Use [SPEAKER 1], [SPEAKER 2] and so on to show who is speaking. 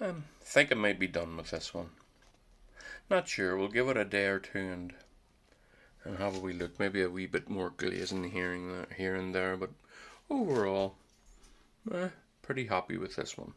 [SPEAKER 1] I think I may be done with this one. Not sure. We'll give it a day or two and and have a wee look. Maybe a wee bit more glazing here and there, here and there, but overall, eh, pretty happy with this one.